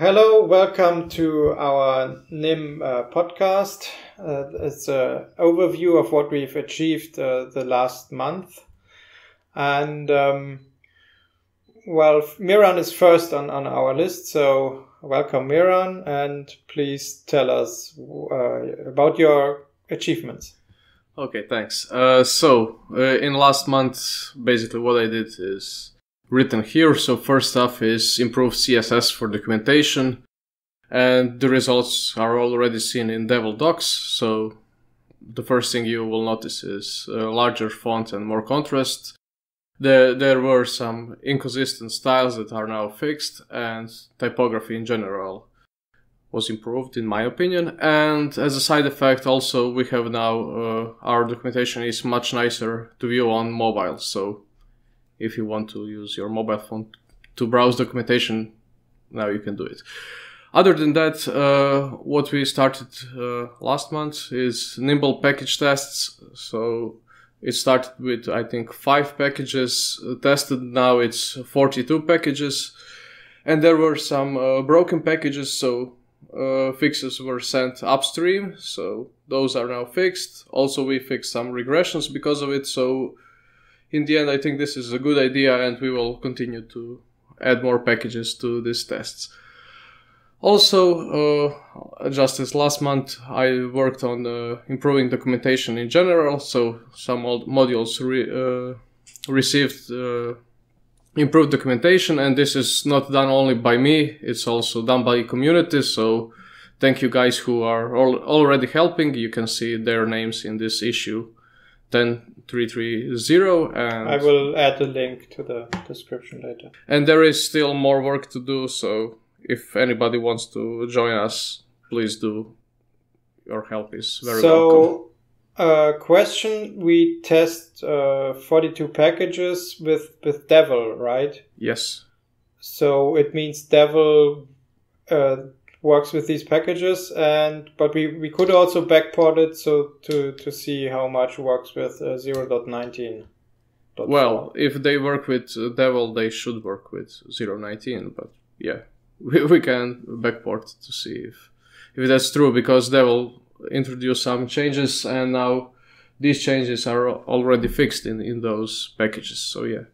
hello, welcome to our NIM uh, podcast. Uh, it's an overview of what we've achieved uh, the last month. And um, well, Miran is first on, on our list, so welcome, Miran, and please tell us uh, about your achievements. Okay, thanks. Uh, so, uh, in last month, basically what I did is written here. So first off is improve CSS for documentation. And the results are already seen in Devel Docs. So the first thing you will notice is larger font and more contrast. There, there were some inconsistent styles that are now fixed and typography in general was improved in my opinion. And as a side effect, also we have now, uh, our documentation is much nicer to view on mobile. So if you want to use your mobile phone to browse documentation, now you can do it. Other than that, uh, what we started uh, last month is Nimble package tests. So it started with, I think, five packages tested. Now it's 42 packages. And there were some uh, broken packages, so uh, fixes were sent upstream. So those are now fixed. Also, we fixed some regressions because of it. So in the end, I think this is a good idea and we will continue to add more packages to these tests. Also, uh, just as last month, I worked on uh, improving documentation in general. So some old modules re- uh, received uh, improved documentation, and this is not done only by me; it's also done by community. So thank you guys who are al- already helping. You can see their names in this issue. 10330 and I will add the link to the description later. And there is still more work to do, so if anybody wants to join us, please do. Your help is very so, welcome. Uh, question: We test uh, 42 packages with with Devel, right? Yes. So it means Devel uh, works with these packages and but we, we could also backport it so to, to see how much works with uh, 0.19 well if they work with uh, devel they should work with 0.19 but yeah we, we can backport to see if if that's true because devel introduced some changes and now these changes are already fixed in, in those packages so yeah.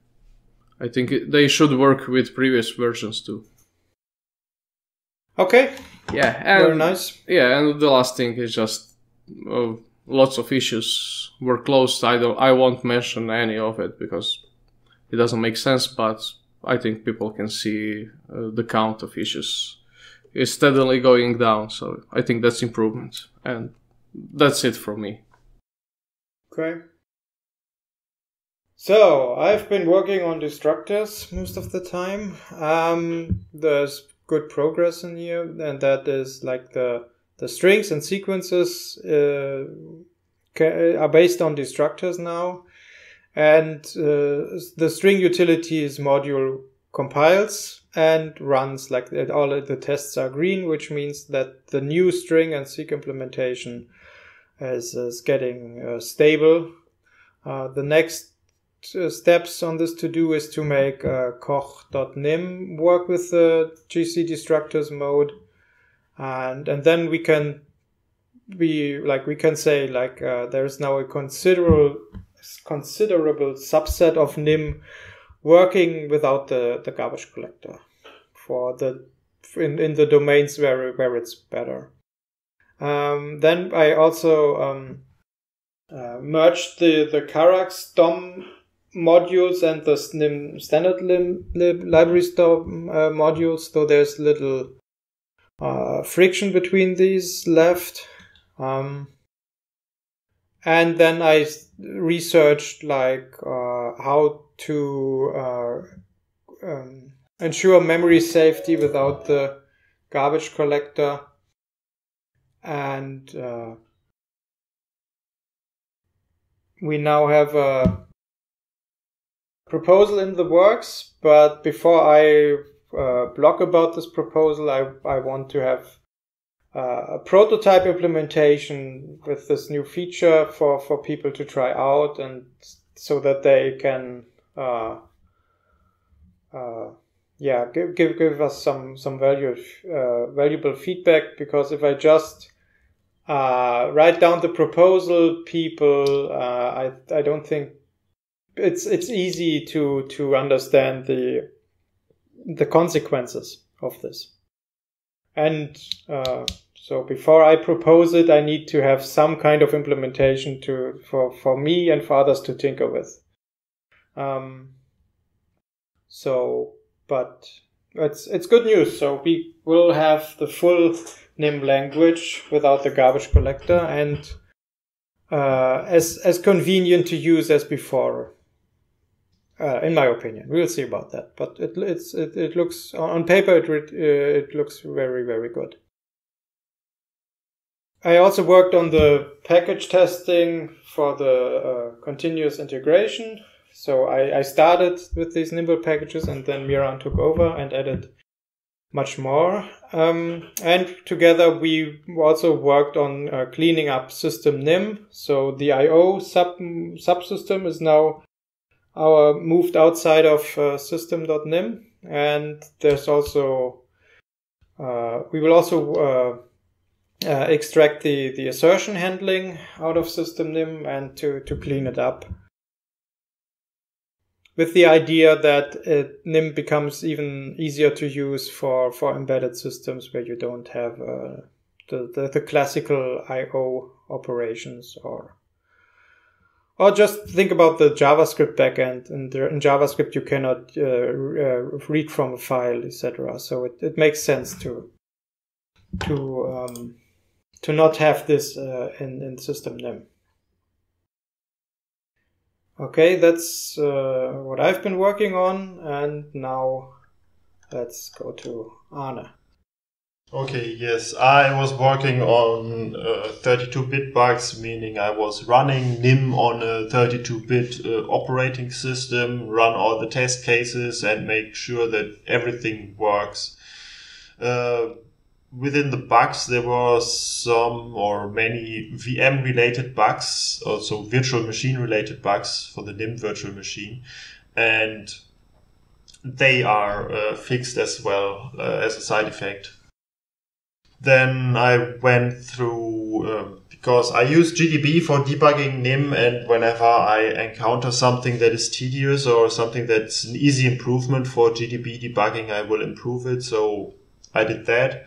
I think they should work with previous versions too Okay. Yeah, and, very nice. Yeah, and the last thing is just uh, lots of issues were closed. I don't. I won't mention any of it because it doesn't make sense. But I think people can see uh, the count of issues is steadily going down. So I think that's improvement, and that's it from me. Okay. So I've been working on destructors most of the time. Um, there's good progress in here, and that is like the the strings and sequences uh, are based on destructors now, and uh, the string utilities module compiles and runs like all the tests are green, which means that the new string and seq implementation is, is getting uh, stable. Uh, the next uh, steps on this to do is to make uh, koch.nim work with the GC destructors mode. And, and then we can be like, we can say like, uh, there is now a considerable, considerable subset of nim working without the, the garbage collector for the, in, in the domains where, where it's better. Um, then I also, um, uh, merged the, the Karax DOM modules and the standard lim, library store uh, modules, though there's little uh, friction between these left. Um, and then I researched like uh, how to uh, um, ensure memory safety without the garbage collector and uh, we now have a proposal in the works, but before I uh, blog about this proposal, I, I want to have uh, a prototype implementation with this new feature for, for people to try out and so that they can uh, uh yeah, give give give us some some value uh, valuable feedback because if I just uh, write down the proposal, people, I I don't think it's it's easy to to understand the the consequences of this. And uh, so before I propose it, I need to have some kind of implementation to for for me and for others to tinker with. Um, so, but it's it's good news. So we will have the full NIM language without the garbage collector and uh, as as convenient to use as before. Uh, in my opinion, we'll see about that. But it it's it, it looks on paper it uh, it looks very very good. I also worked on the package testing for the uh, continuous integration. So I, I started with these Nimble packages and then Miran took over and added much more. Um, and together we also worked on uh, cleaning up system nim. So the IO sub subsystem is now our moved outside of uh, system.nim. And there's also, uh, we will also uh, uh, extract the, the assertion handling out of system.nim and to, to clean it up with the idea that it, NIM becomes even easier to use for, for embedded systems where you don't have uh, the, the, the classical I/O operations or or just think about the JavaScript backend. And in JavaScript, you cannot uh, uh, read from a file, etc. So it, it makes sense to to um, to not have this uh, in in system nim. Okay, that's uh, what I've been working on, and now let's go to Arne. Okay, yes, I was working on 32-bit uh, bugs, meaning I was running NIM on a 32-bit uh, operating system, run all the test cases, and make sure that everything works. Uh, within the bugs, there were some or many VM related bugs, also virtual machine related bugs for the NIM virtual machine. And they are uh, fixed as well uh, as a side effect. Then I went through, um, because I use GDB for debugging NIM, and whenever I encounter something that is tedious or something that's an easy improvement for GDB debugging, I will improve it. So I did that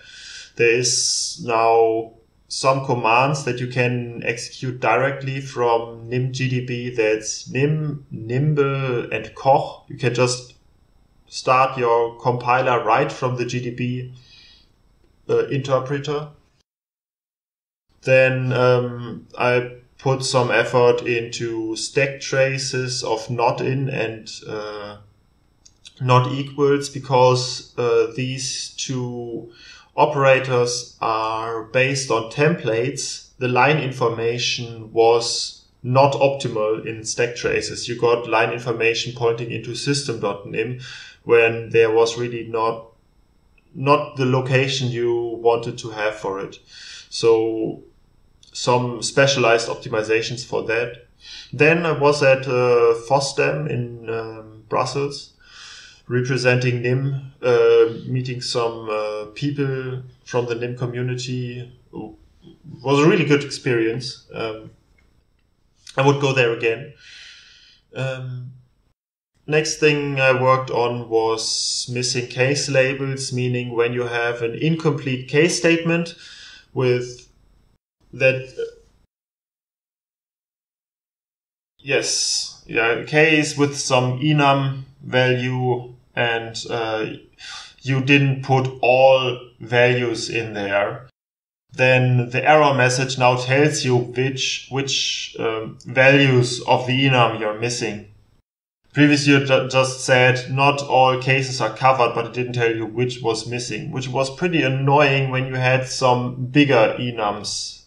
there is now some commands that you can execute directly from nimgdb. That's nim, nimble, and koch. You can just start your compiler right from the GDB interpreter. Then um, I put some effort into stack traces of not in and uh, not equals because uh, these two operators are based on templates, the line information was not optimal in stack traces. You got line information pointing into system.nim when there was really not not the location you wanted to have for it. So some specialized optimizations for that. Then I was at uh, FOSDEM in um, Brussels representing NIM, uh, meeting some uh, people from the NIM community. It was a really good experience. Um, I would go there again. Um, next thing I worked on was missing case labels, meaning when you have an incomplete case statement with that. Yes, yeah, case with some enum value and uh, you didn't put all values in there, then the error message now tells you which which um, values of the enum you're missing. Previously, you just said not all cases are covered, but it didn't tell you which was missing, which was pretty annoying when you had some bigger enums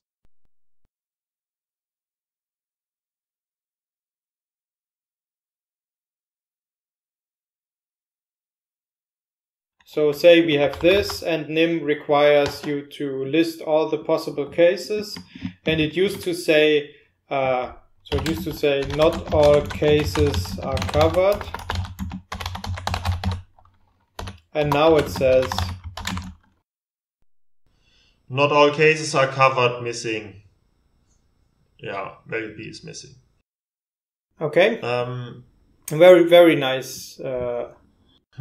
So say we have this and NIM requires you to list all the possible cases. And it used to say, uh, so it used to say not all cases are covered. And now it says not all cases are covered missing. Yeah, value B is missing. Okay. Um, very very nice. Uh...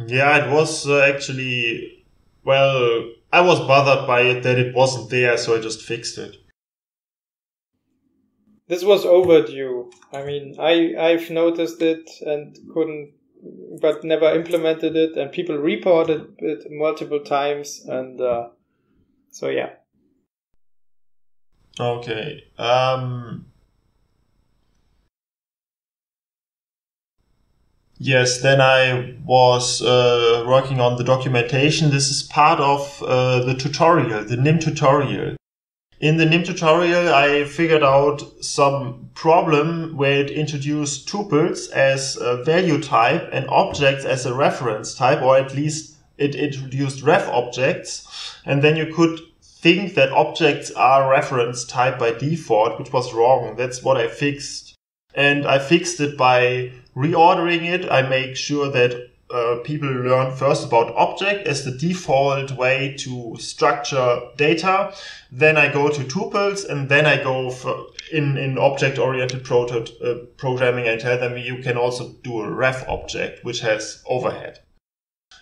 Yeah, it was uh, actually well. I was bothered by it that it wasn't there, so I just fixed it. This was overdue. I mean, I I've noticed it and couldn't, but never implemented it, and people reported it multiple times, and uh, so yeah. Okay. Um, Yes, then I was uh, working on the documentation. This is part of uh, the tutorial, the NIM tutorial. In the NIM tutorial, I figured out some problem where it introduced tuples as a value type and objects as a reference type, or at least it introduced ref objects. And then you could think that objects are reference type by default, which was wrong. That's what I fixed. And I fixed it by reordering it. I make sure that uh, people learn first about object as the default way to structure data. Then I go to tuples and then I go in, in object oriented uh, programming and tell them you can also do a ref object, which has overhead.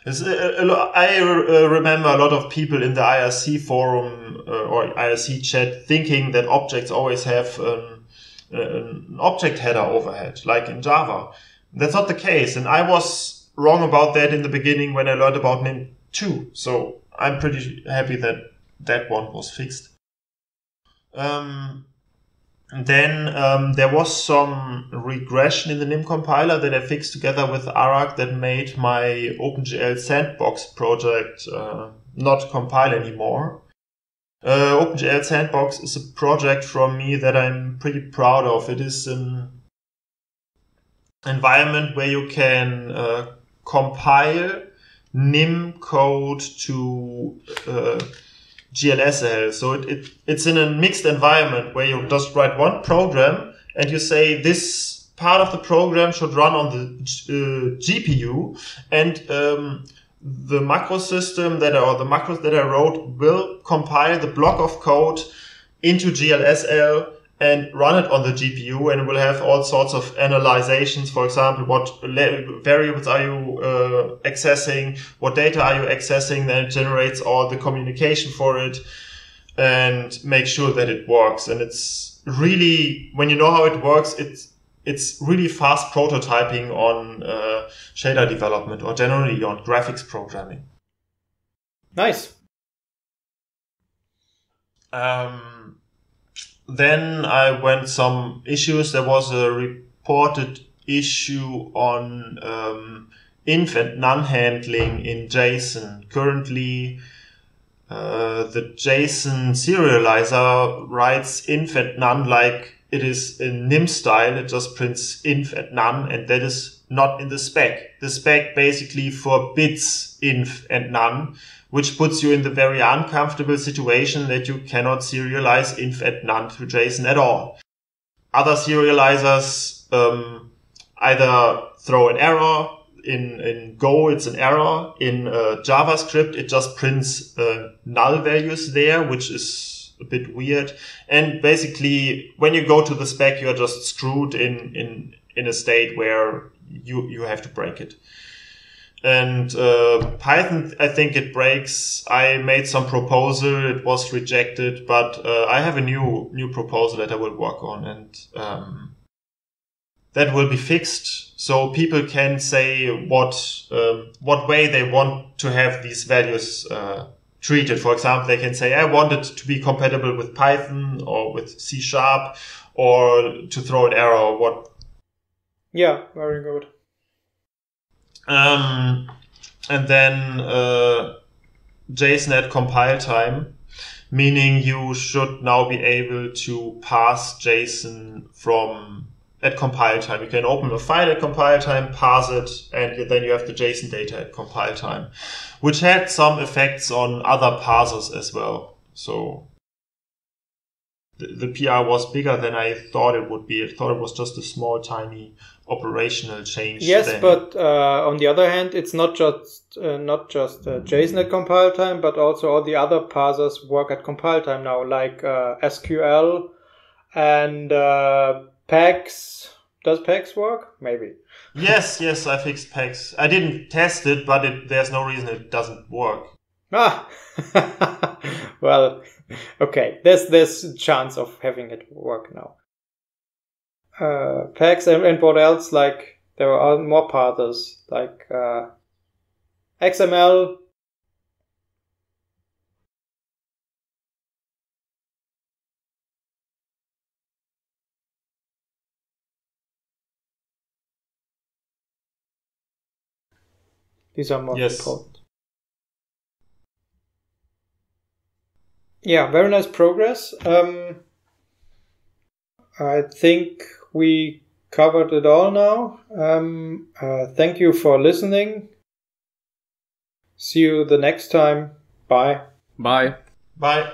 I uh, remember a lot of people in the IRC forum uh, or IRC chat thinking that objects always have an, an object header overhead, like in Java. That's not the case, and I was wrong about that in the beginning when I learned about NIM 2. So I'm pretty happy that that one was fixed. Um, then um, there was some regression in the NIM compiler that I fixed together with Araq that made my OpenGL sandbox project uh, not compile anymore. Uh, OpenGL sandbox is a project from me that I'm pretty proud of. It is an environment where you can uh, compile NIM code to uh, GLSL. So it, it, it's in a mixed environment where you just write one program and you say this part of the program should run on the uh, GPU and um, the macro system that or the macros that I wrote will compile the block of code into GLSL and run it on the GPU and it will have all sorts of analyzations. For example, what variables are you uh, accessing? What data are you accessing? Then it generates all the communication for it and make sure that it works. And it's really, when you know how it works, it's, it's really fast prototyping on uh, shader development or generally on graphics programming. Nice. Um, then I went some issues. There was a reported issue on um, inf and NaN handling in JSON. Currently, uh, the JSON serializer writes inf and NaN like it is in NIM style. It just prints inf and NaN, and that is not in the spec. The spec basically forbids inf and NaN which puts you in the very uncomfortable situation that you cannot serialize inf and NaN to JSON at all. Other serializers um, either throw an error. In, in Go, it's an error. In uh, JavaScript, it just prints uh, null values there, which is a bit weird. And basically, when you go to the spec, you're just screwed in, in, in a state where you, you have to break it. And uh, Python, I think it breaks. I made some proposal, it was rejected, but uh, I have a new new proposal that I will work on, and um, that will be fixed. So people can say what um, what way they want to have these values uh, treated. For example, they can say I want it to be compatible with Python or with C sharp, or to throw an error. What? Yeah, very good. Um, and then uh, JSON at compile time, meaning you should now be able to pass JSON from at compile time. You can open a file at compile time, parse it, and then you have the JSON data at compile time, which had some effects on other parsers as well. So the, the PR was bigger than I thought it would be. I thought it was just a small, tiny operational change. Yes, but uh, on the other hand, it's not just uh, not just uh, JSON at compile time, but also all the other parsers work at compile time now, like uh, SQL and uh, PEGs. Does PEGs work? Maybe. yes, yes, I fixed PEGs. I didn't test it, but it, there's no reason it doesn't work. Ah, well, okay. There's there's chance of having it work now. Uh, PEGs and, and what else? Like there are more paths like uh, XML. These are more Yes. important. Yeah, very nice progress. Um, I think we covered it all now. Um, uh, thank you for listening. See you the next time. Bye. Bye. Bye.